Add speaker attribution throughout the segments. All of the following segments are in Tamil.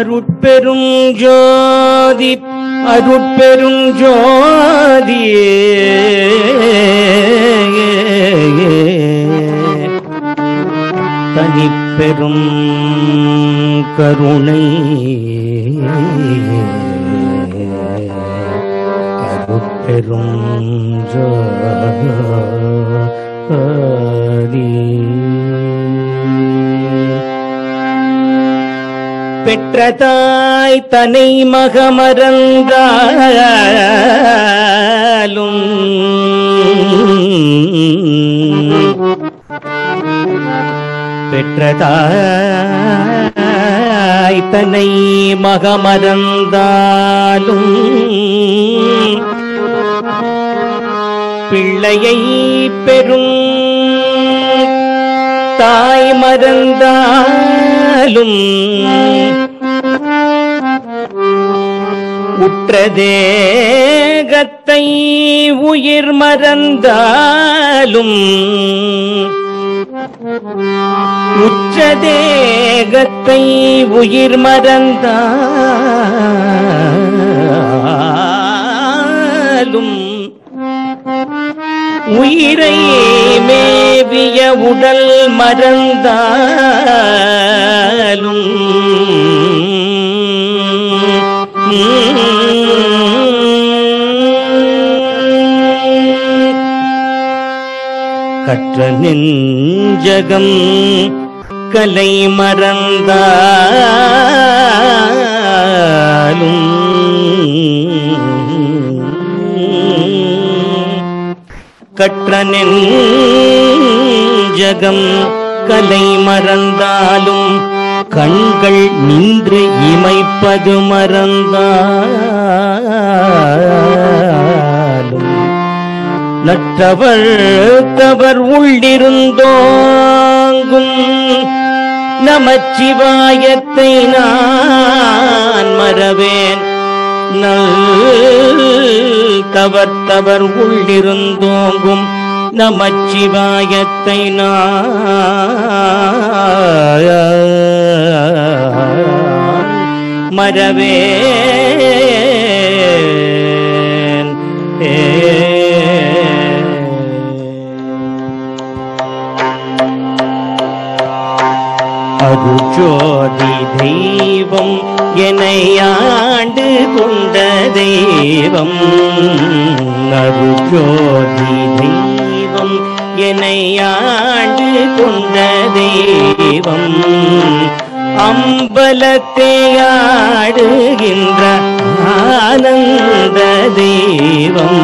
Speaker 1: அருட்பெரும் ஜோதி அருட்பெரும் ஜோதி. தனிப்பெரும் கருணை. அருட்பெரும் ஜோதி. பெற்ற தாய் தனை மகமறந்தாலும். பெற்ற தாய் தனை மகமறந்தாலும். பிள்ளையை பெறும் தாய் மறந்தாலும் உற்றதேகத்தை உயிர் மறந்தாலும் உச்சதேகத்தை உயிர் மறந்தாலும் உயிரை மேவிய உடல் மறந்தாலும் கற்ற நெஞ்சகம் கலை மறந்தாலும் கற்றனின் ஜகம் கலை மறந்தாலும் கண்கள் நின்று இமைப்பது மறந்தாலும். நற்றவர் தவர் உள்ளிருந்தோங்கும் நமச்சிவாயத்தை நான் மறவேன். கவர்த்தவர் உள்ளிருந்தோங்கும் நமச்சிவாயத்தை மரவே அருஜோதி தெய்வம் எனையாண்டு கண்டு கொண்ட தெய்வம் அருஜோதி தெய்வம் எனையாண்டு கொண்ட தெய்வம். அம்பலத்தை ஆடுகின்ற ஆனந்த தெய்வம்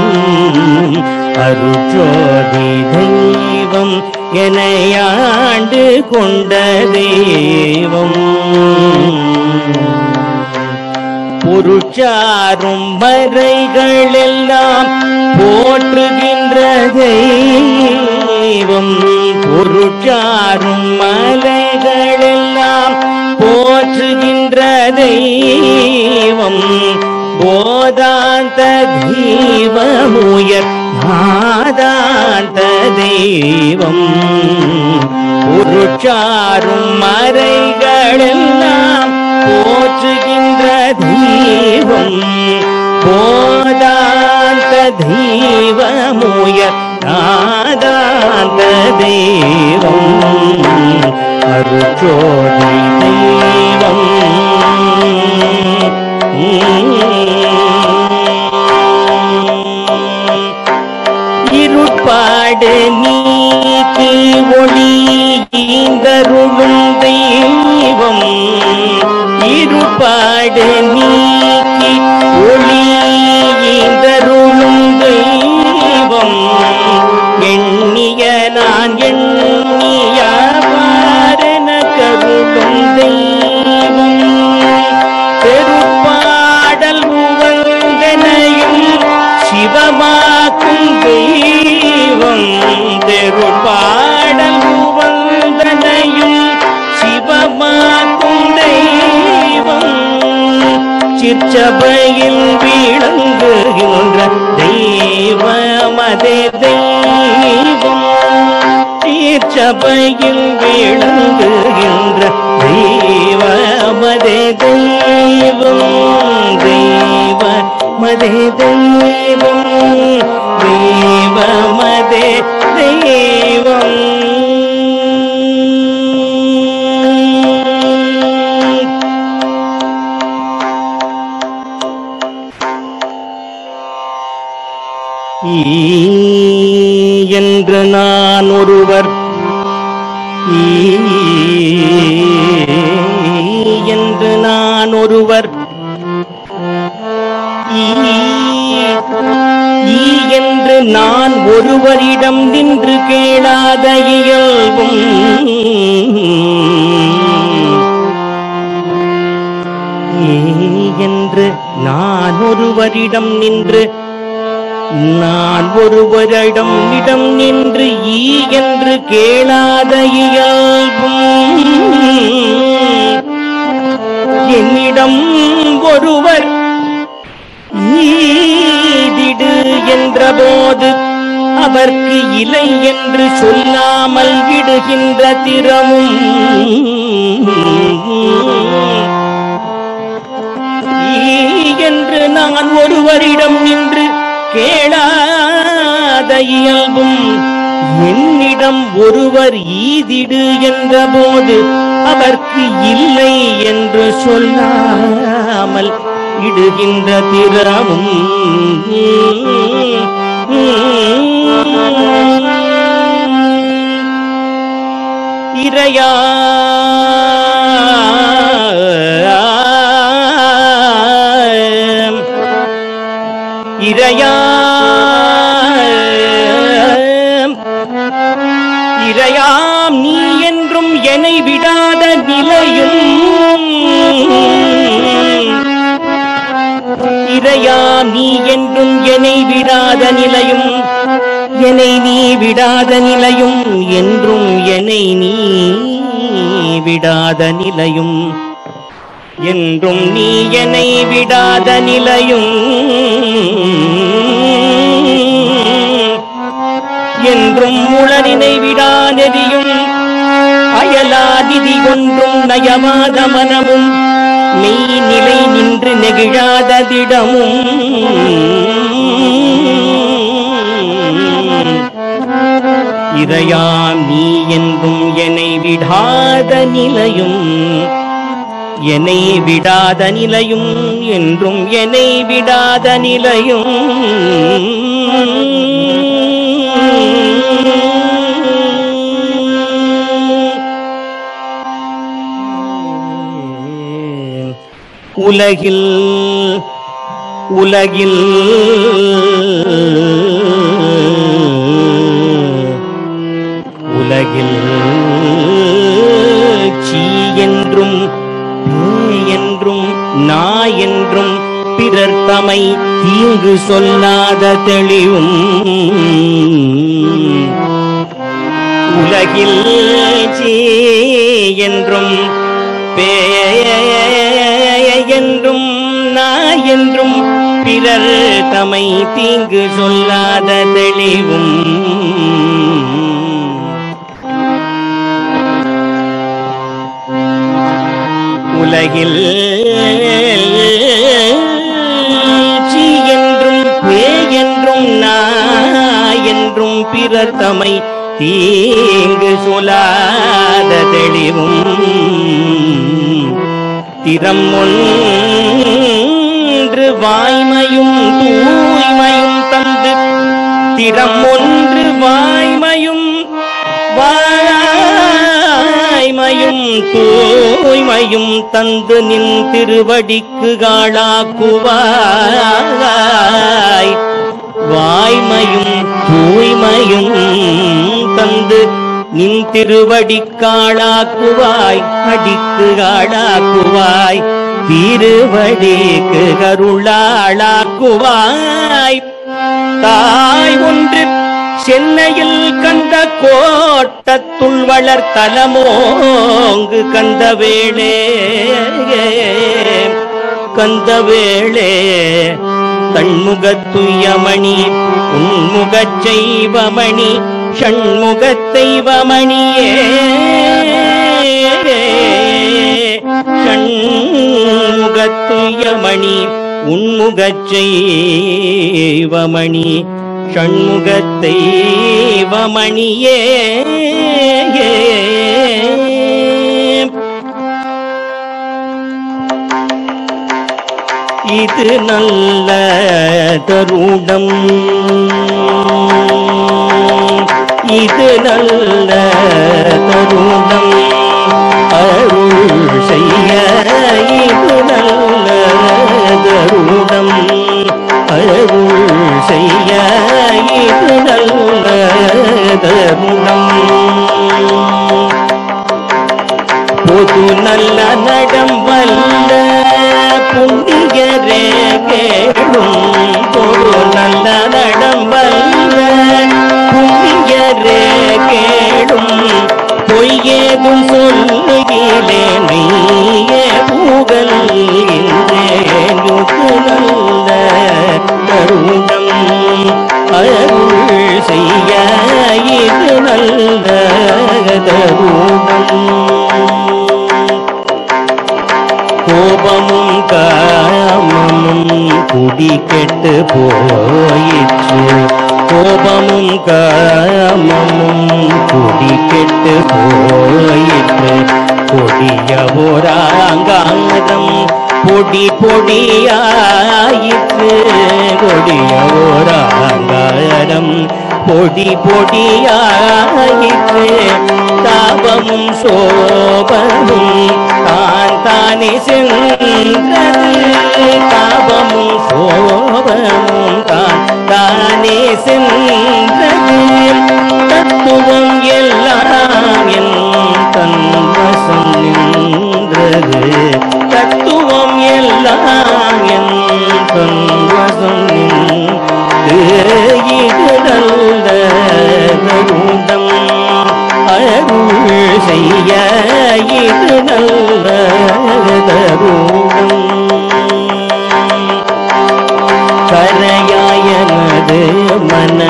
Speaker 1: அருஜோதி தெய்வம் எனையாண்டு கொண்ட தெய்வம். பொருச்சாரும் மறைகளெல்லாம் போற்றுகின்ற தெய்வம் பொருச்சாரும் மலைகளெல்லாம் போற்றுகின்ற தெய்வம் போதாந்த தெய்வமுயர் நாதாந்த தெய்வம் பொருட்சாரும் மறைகளெல்லாம் போற்றுகின்ற தெய்வம் போதாந்த தெய்வமுய நாதாந்த தெய்வம். அருச்சோதி தெய்வம். இருட்பாடு நீ சபையில் விளங்குகின்ற தெய்வமதே தெய்வம். சபையில் விளங்குகின்ற தெய்வமதே தெய்வம். தெய்வ மதே தெய்வம். தெய்வமதே என்று நான் ஒருவர். என்று நான் ஒருவர். ஈ என்று நான் ஒருவரிடம் நின்று கேளாத இயல்பும். என்று நான் ஒருவரிடம் நின்று நான் ஒருவரிடம் இடம் நின்று ஈ என்று கேளாத இயல்பும் என்னிடம் ஒருவர் ஈதிடு என்றபோது அவர்க்கு இலை என்று சொல்லாமல் விடுகின்ற திறமும். என்று நான் ஒருவரிடம் இயல்பும் என்னிடம் ஒருவர் ஈதிடு என்றபோது அவர்க்கு இல்லை என்று சொல்லாமல் இடுகின்ற திறமும் இறையா. இறையாம் என்றும் என்னை விடாத நிலையும் இறையா நீ என்றும் என்னை விடாத நிலையும்? என்னை நீ விடாத நிலையும் என்றும் என்னை நீ விடாத நிலையும். என்றும் நீ என்னை விடாத நிலையும். நயமாத மனமும் மெய் நிலை நின்று நெகிழாததிடமும். இதையாம் நீ என்றும் என்னை விடாத நிலையும். என்னை விடாத நிலையும் என்றும் என்னை விடாத நிலையும். உலகில் உலகில். உலகில் சீ என்றும் என்றும் நா என்றும் பிறர் தமை தீங்கு சொல்லாத தெளிவும். உலகில் சீ என்றும் பே என்றும் நா என்றும் பிறர் தமை தீங்கு சொல்லாத தெளிவும். உலகில் சீ என்றும் பே என்றும் நா என்றும் பிறர் தமை தீங்கு சொல்லாத தெளிவும். திறம் ஒன்று வாய்மையும் தூய்மையும் தந்து திறம் ஒன்று வாய்மையும் வாய்மையும் தூய்மையும் தந்து நின் திருவடிக்கு காளாக்குவாய் வாய்மையும் தூய்மையும் தந்து நின் திருவடிக்காளாக்குவாய் அடிக்கு ஆளாக்குவாய் திருவடிக்கு கருளாளாக்குவாய். தாய் ஒன்று சென்னையில் கண்ட கோட்டத்துள் வளர் தலமோங்கு கந்த வேளே. கந்த வேளே தன்முகத்துயமணி உன்முகச் செய்வமணி ஷண்முகத் தெய்வமணியே ஷண்முகத்துயமணி உன்முகச் செய்வமணி ஷண்முகத் தெய்வமணியே இது நல்ல தருணம் இது நல்ல தருணம். அருள் செய்ய இது நல்ல தருணம். அருள் செய்ய இது நல்ல தருணம். பொது நல்ல நடம் மேலே மெய்யே புகழ் நல்ல தருணம் அருள் செய்ய இது நல்ல தருணம் கோபமும் காமமும் குடி கெட்டு போய் கோபமும் காமமும் கொடி கெட்டு போயிற்று. கொடிய ஓராங்காதம் பொடி பொடியாயிற்று. கொடிய ஓராங்காரம் பொடி பொடியாயிற்று தாபமும் சோபமும் தான் தானே சென்றது. தாபமும் சோபமும் தான் தானே சென்றது. தத்துவம் எல்லாம் என் தன்வசம் நின்றது. தத்துவம் எல்லாம் என் தன்வசம் நின்று அருள் செய்ய இது நல்ல கரையாயனது மன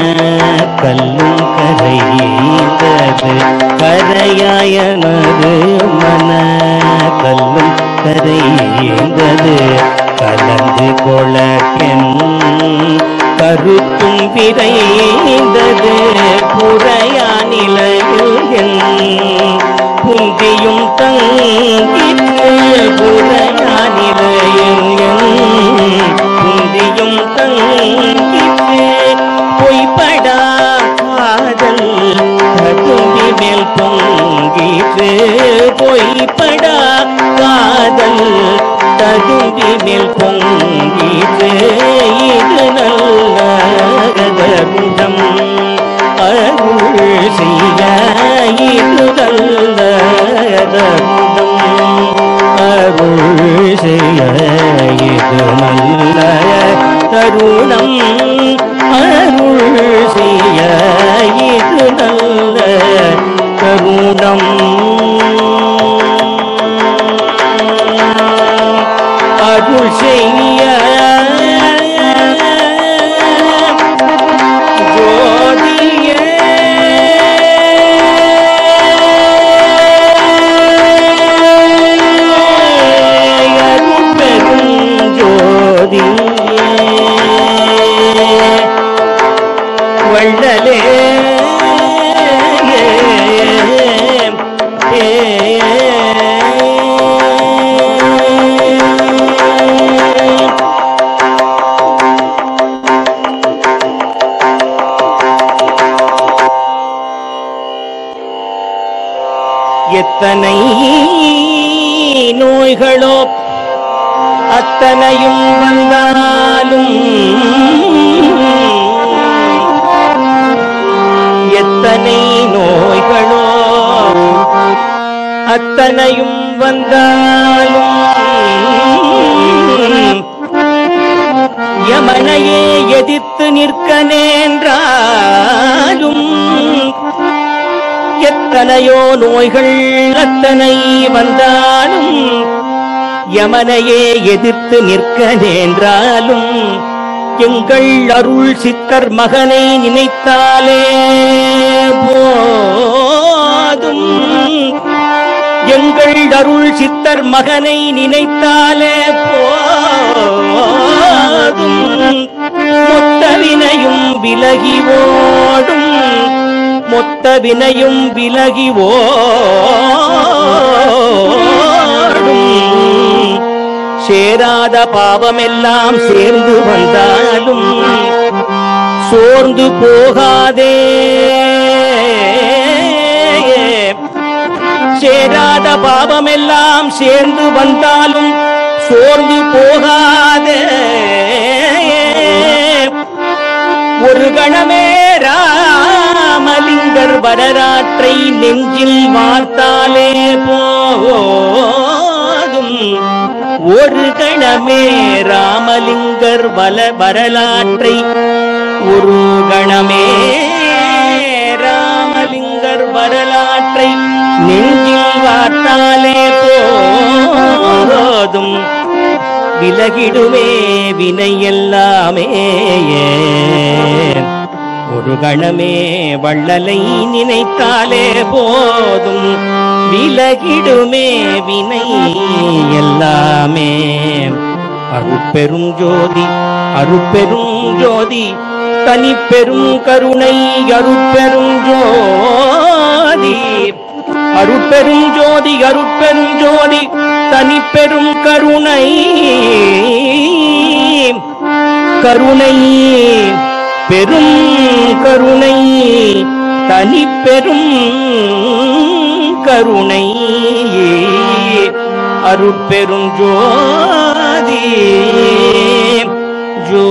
Speaker 1: கல்லும் கரையீந்தது கரையாயனது மன கல்லும் கரையீந்தது கலந்து கொளக்கென் கருத்தும் விரைந்தது புறையா நிலையில் தந்தியும் புந்தியும் தங்கிற்று புறையா தங்கிற்று பொய்படா காதல். ததும்பி மேல் பொங்கிற்று பொய்படா காதல். ததும்பி மேல் பொங்கிற்று இது நல்ல தருணம் அருள் செய்ய அருள் செய்ய இது நல்ல தருணம் அருள் செய்ய இது நல்ல தருணம் நோய்களோ அத்தனையும் வந்தாலும் எத்தனை நோய்களோ அத்தனையும் வந்தாலும் யமனையே எதிர்த்து நிற்க நேன்றாலும் எத்தனையோ நோய்கள் அத்தனை வந்தாலும் யமனையே எதிர்த்து நிற்க நேன்றாலும் எங்கள் அருள் சித்தர் மகனை நினைத்தாலே போதும். எங்கள் அருள் சித்தர் மகனை நினைத்தாலே போதும். மொத்த வினையும் விலகி ஓடும். மொத்த வினையும் விலகி ஓடும். சேராத பாவமெல்லாம் சேர்ந்து வந்தாலும் சோர்ந்து போகாதே. சேராத பாவமெல்லாம் சேர்ந்து வந்தாலும் சோர்ந்து போகாதே. ஒரு கணமே ராமலிங்கர் வரலாற்றை நெஞ்சில் வார்த்தாலே போதும் ஒரு கணமே ராமலிங்கர் வல வரலாற்றை. ஒரு கணமே ராமலிங்கர் வரலாற்றை நெஞ்சில் வார்த்தாலே போதும். விலகிடுமே வினை எல்லாமே ஒரு கணமே வள்ளலை நினைத்தாலே போதும். விலகிடுமே வினை எல்லாமே. அருப்பெரும் ஜோதி அருப்பெரும் ஜோதி தனிப்பெரும் கருணை அருப்பெரும் ஜோதி. அருட்பெரும் ஜோதி அருட்பெரும் ஜோதி தனிப்பெரும் கருணை. கருணை. பெரும் கருணை தனி பெரும் கருணை அருட்பெரும் ஜோதி ஜோ